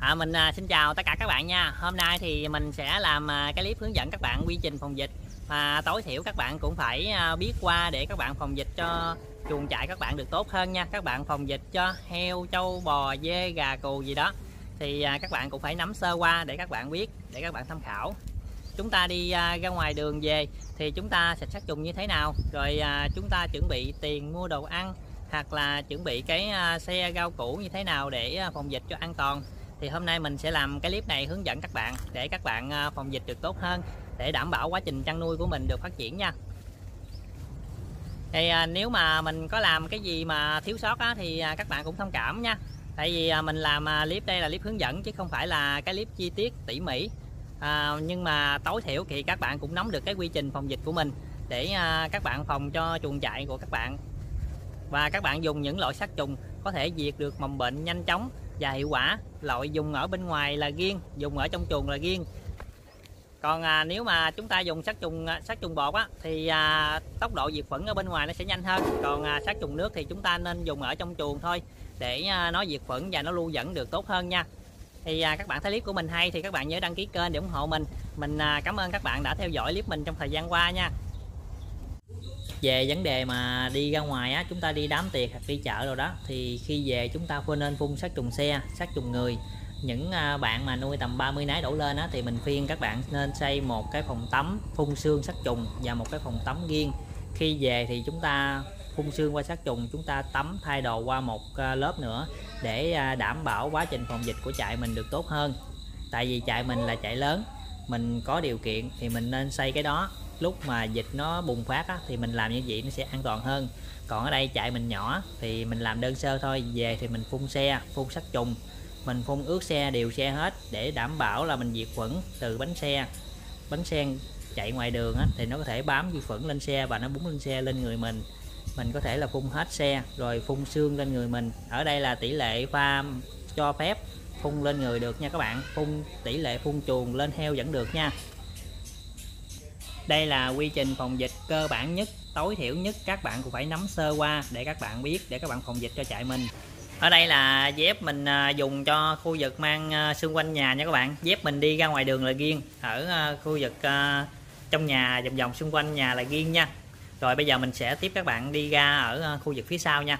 À, mình à, xin chào tất cả các bạn nha. Hôm nay thì mình sẽ làm à, cái clip hướng dẫn các bạn quy trình phòng dịch mà tối thiểu các bạn cũng phải à, biết qua để các bạn phòng dịch cho chuồng trại các bạn được tốt hơn nha. Các bạn phòng dịch cho heo trâu bò dê gà cừu gì đó thì à, các bạn cũng phải nắm sơ qua để các bạn biết để các bạn tham khảo. Chúng ta đi à, ra ngoài đường về thì chúng ta sẽ sát trùng như thế nào? Rồi à, chúng ta chuẩn bị tiền mua đồ ăn hoặc là chuẩn bị cái à, xe rau củ như thế nào để à, phòng dịch cho an toàn? Thì hôm nay mình sẽ làm cái clip này hướng dẫn các bạn để các bạn ờ, phòng dịch được tốt hơn để đảm bảo quá trình chăn nuôi của mình được phát triển nha. Thì ờ, nếu mà mình có làm cái gì mà thiếu sót á, thì ờ, các bạn cũng thông cảm nha. Tại vì mình làm clip đây là clip hướng dẫn chứ không phải là cái clip chi tiết tỉ mỉ. À, nhưng mà tối thiểu thì các bạn cũng nắm được cái quy trình phòng dịch của mình để à, các bạn phòng cho chuồng trại của các bạn. Và các bạn dùng những loại sát trùng có thể diệt được mầm bệnh nhanh chóng và hiệu quả loại dùng ở bên ngoài là riêng dùng ở trong chuồng là riêng còn à, nếu mà chúng ta dùng sát trùng à, sát trùng bột á thì à, tốc độ diệt khuẩn ở bên ngoài nó sẽ nhanh hơn. Còn à, sát trùng nước thì chúng ta nên dùng ở trong chuồng thôi để à, nó diệt khuẩn và nó lưu dẫn được tốt hơn nha. Thì à, các bạn thấy clip của mình hay thì các bạn nhớ đăng ký kênh để ủng hộ mình. Mình à, cảm ơn các bạn đã theo dõi clip mình trong thời gian qua nha về vấn đề mà đi ra ngoài á, chúng ta đi đám tiệc hoặc đi chợ rồi đó, thì khi về chúng ta phun nên phun sát trùng xe, sát trùng người. Những à, bạn mà nuôi tầm 30 nái đổ lên á, thì mình khuyên các bạn nên xây một cái phòng tắm phun xương sát trùng và một cái phòng tắm riêng. Khi về thì chúng ta phun xương qua sát trùng, chúng ta tắm thay đồ qua một à, lớp nữa để à, đảm bảo quá trình phòng dịch của trại mình được tốt hơn. Tại vì trại mình là trại lớn, mình có điều kiện thì mình nên xây cái đó lúc mà dịch nó bùng phát á, thì mình làm như vậy nó sẽ an toàn hơn. Còn ở đây chạy mình nhỏ thì mình làm đơn sơ thôi. Về thì mình phun xe phun sát trùng. Mình phun ướt xe đều xe hết để đảm bảo là mình diệt khuẩn từ bánh xe. Bánh xe chạy ngoài đường á, thì nó có thể bám vi khuẩn lên xe và nó búng lên xe lên người mình. Mình có thể là phun hết xe rồi phun xương lên người mình. Ở đây là tỷ lệ pha cho phép phun lên người được nha các bạn. Phun tỷ lệ phun chuồng lên heo vẫn được nha đây là quy trình phòng dịch cơ bản nhất, tối thiểu nhất. Các bạn cũng phải nắm sơ qua để các bạn biết, để các bạn phòng dịch cho trại mình. Ở đây là dép mình à, dùng cho khu vực mang à, xung quanh nhà nha các bạn. Dép mình đi ra ngoài đường là riêng ở à, khu vực trong nhà, vòng vòng xung quanh nhà là riêng nha. Rồi bây giờ mình sẽ tiếp các bạn đi ra ở khu vực phía sau nha.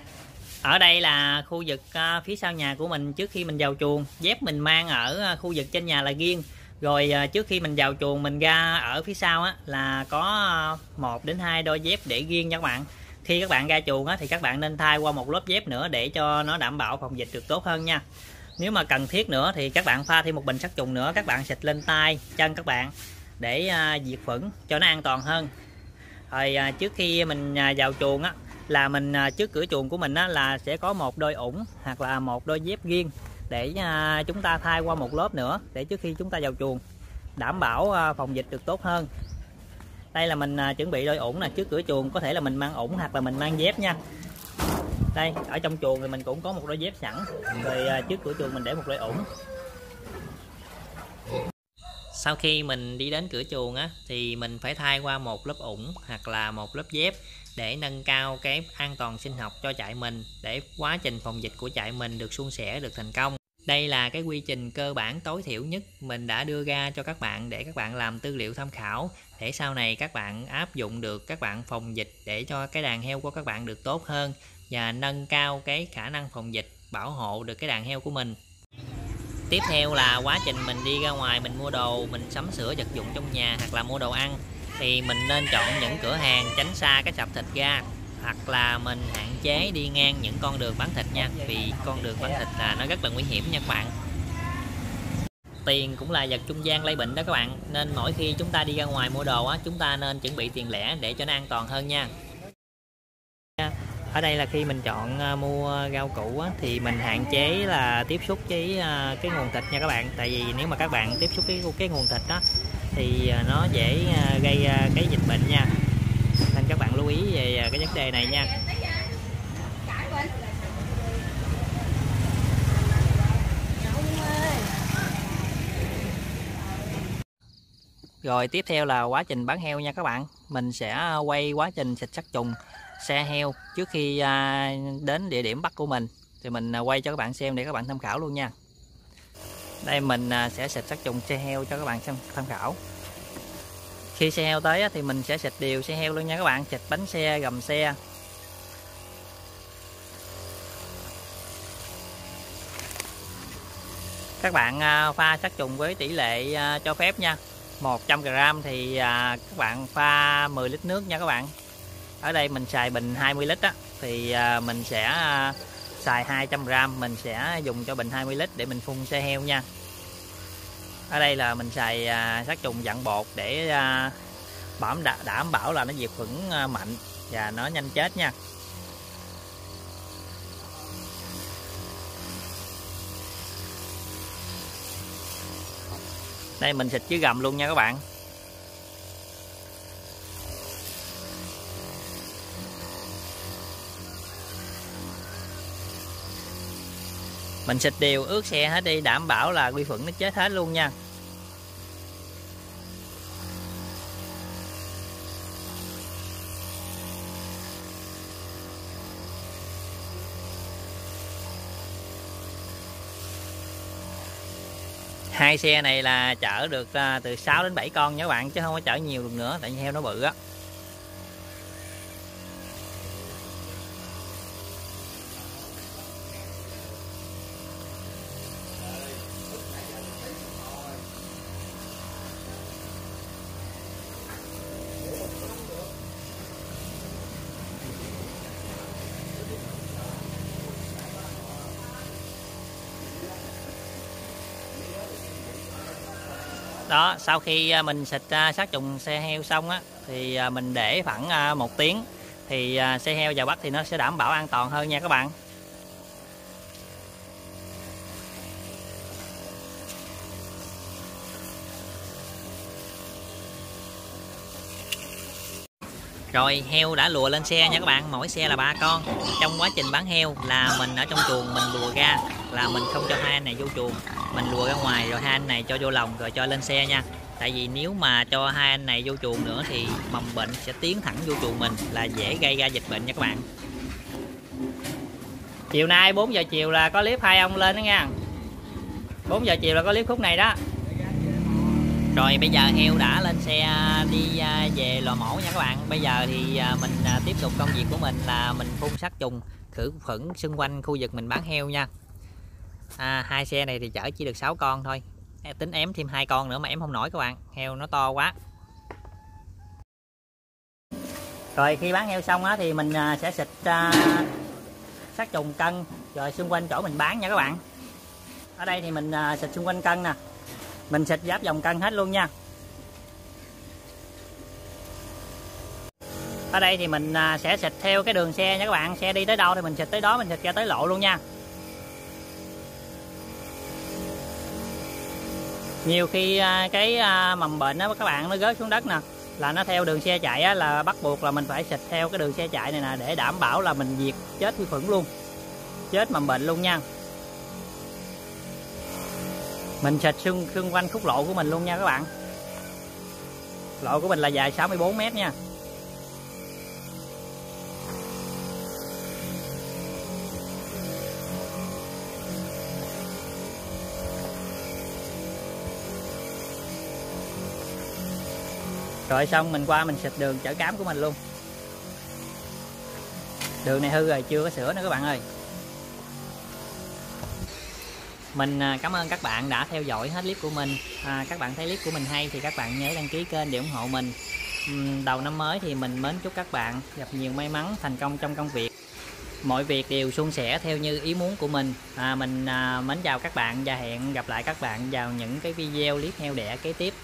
Ở đây là khu vực phía sau nhà của mình trước khi mình vào chuồng. Dép mình mang ở khu vực trên nhà là riêng rồi à, trước khi mình vào chuồng mình ra ở phía sau á là có à, một đến hai đôi dép để riêng nha các bạn. Khi các bạn ra chuồng á, thì các bạn nên thay qua một lớp dép nữa để cho nó đảm bảo phòng dịch được tốt hơn nha. Nếu mà cần thiết nữa thì các bạn pha thêm một bình sát trùng nữa các bạn xịt lên tay chân các bạn để à, diệt khuẩn cho nó an toàn hơn. Rồi à, trước khi mình à, vào chuồng á là mình à, trước cửa chuồng của mình á, là sẽ có một đôi ủng hoặc là một đôi dép riêng để à, chúng ta thay qua một lớp nữa, để trước khi chúng ta vào chuồng, đảm bảo à, phòng dịch được tốt hơn. Đây là mình à, chuẩn bị đôi ủng nè. Trước cửa chuồng có thể là mình mang ủng hoặc là mình mang dép nha. Đây, ở trong chuồng thì mình cũng có một đôi dép sẵn. Rồi trước cửa chuồng mình để một đôi ủng. Sau khi mình đi đến cửa chuồng á, thì mình phải thay qua một lớp ủng hoặc là một lớp dép để nâng cao cái an toàn sinh học cho trại mình, để quá trình phòng dịch của trại mình được suôn sẻ, được thành công đây là cái quy trình cơ bản tối thiểu nhất mình đã đưa ra cho các bạn để các bạn làm tư liệu tham khảo. Để sau này các bạn áp dụng được, các bạn phòng dịch để cho cái đàn heo của các bạn được tốt hơn và nâng cao cái khả năng phòng dịch, bảo hộ được cái đàn heo của mình. Tiếp theo là quá trình mình đi ra ngoài, mình mua đồ, mình sắm sửa vật dụng trong nhà hoặc là mua đồ ăn, thì mình nên chọn những cửa hàng tránh xa cái sạp thịt ra hoặc là mình hạn chế đi ngang những con đường bán thịt nha vì con đường bán thịt là nó rất là nguy hiểm nha các bạn. Tiền cũng là vật trung gian lây bệnh đó các bạn nên mỗi khi chúng ta đi ra ngoài mua đồ á chúng ta nên chuẩn bị tiền lẻ để cho nó an toàn hơn nha. Ở đây là khi mình chọn à, mua rau củ á, thì mình hạn chế là tiếp xúc với à, cái nguồn thịt nha các bạn. Tại vì nếu mà các bạn tiếp xúc với cái nguồn thịt đó thì à, nó dễ gây cái dịch bệnh nha lưu ý về à, cái vấn đề này nha. Rồi, tiếp theo là quá trình bán heo nha các bạn. Mình sẽ à, quay quá trình xịt sát trùng, xe heo trước khi à, đến địa điểm bắt của mình. Thì mình quay cho các bạn xem để các bạn tham khảo luôn nha. Đây, mình sẽ xịt sát trùng xe heo cho các bạn xem tham khảo khi xe heo tới thì mình sẽ xịt đều xe heo luôn nha các bạn. Xịt bánh xe, gầm xe. Các bạn à, pha sát trùng với tỷ lệ à, cho phép nha. 100g thì à, các bạn pha 10 lít nước nha các bạn. Ở đây mình xài bình 20 lít á, thì mình sẽ xài 200g mình sẽ dùng cho bình 20 lít để mình phun xe heo nha ở đây là mình xài à, sát trùng dạng bột để à, bảo đảm đảm bảo là nó diệt khuẩn à, mạnh và nó nhanh chết nha. Đây mình xịt chứ gầm luôn nha các bạn. Mình xịt đều ướt xe hết đi, đảm bảo là vi khuẩn nó chết hết luôn nha. Hai xe này là chở được à, từ 6 đến 7 con nha các bạn, chứ không có chở nhiều được nữa, tại vì heo nó bự á. Đó, sau khi à, mình xịt à, sát trùng xe heo xong á, thì à, mình để khoảng một tiếng. Thì xe heo vào bắt thì nó sẽ đảm bảo an toàn hơn nha các bạn. Rồi, heo đã lùa lên xe nha các bạn. Mỗi xe là ba con. Trong quá trình bán heo là mình ở trong chuồng mình lùa ra là mình không cho hai anh này vô chuồng, mình lùa ra ngoài rồi hai anh này cho vô lòng rồi cho lên xe nha. Tại vì nếu mà cho hai anh này vô chuồng nữa thì mầm bệnh sẽ tiến thẳng vô chuồng mình là dễ gây ra dịch bệnh nha các bạn. Chiều nay 4 giờ chiều là có clip hai ông lên đó nha. 4 giờ chiều là có clip khúc này đó. Rồi bây giờ heo đã lên xe đi à, về lò mổ nha các bạn. Bây giờ thì à, mình à, tiếp tục công việc của mình là mình phun sát trùng, khử khuẩn xung quanh khu vực mình bán heo nha à, hai xe này thì chở chỉ được 6 con thôi. Tính ém thêm hai con nữa mà em không nổi các bạn. Heo nó to quá. Rồi khi bán heo xong á thì mình à, sẽ xịt uh, sát trùng cân rồi xung quanh chỗ mình bán nha các bạn. Ở đây thì mình uh, xịt xung quanh cân nè. Mình xịt giáp vòng cân hết luôn nha. Ở đây thì mình sẽ xịt theo cái đường xe nha các bạn. Xe đi tới đâu thì mình xịt tới đó mình xịt ra tới lộ luôn nha. Nhiều khi à, cái à, mầm bệnh đó các bạn nó rớt xuống đất nè là nó theo đường xe chạy á, là bắt buộc là mình phải xịt theo cái đường xe chạy này nè để đảm bảo là mình diệt chết vi khuẩn luôn chết mầm bệnh luôn nha. Mình xịt xung, xung quanh khúc lộ của mình luôn nha các bạn. Lộ của mình là dài 64 mét nha. Rồi xong mình qua mình xịt đường chở cám của mình luôn. Đường này hư rồi chưa có sửa nữa các bạn ơi. Mình à, cảm ơn các bạn đã theo dõi hết clip của mình. À, các bạn thấy clip của mình hay thì các bạn nhớ đăng ký kênh để ủng hộ mình. Đầu năm mới thì mình mến chúc các bạn gặp nhiều may mắn thành công trong công việc. Mọi việc đều suôn sẻ theo như ý muốn của mình. À, mình à, mến chào các bạn và hẹn gặp lại các bạn vào những cái video clip heo đẻ kế tiếp.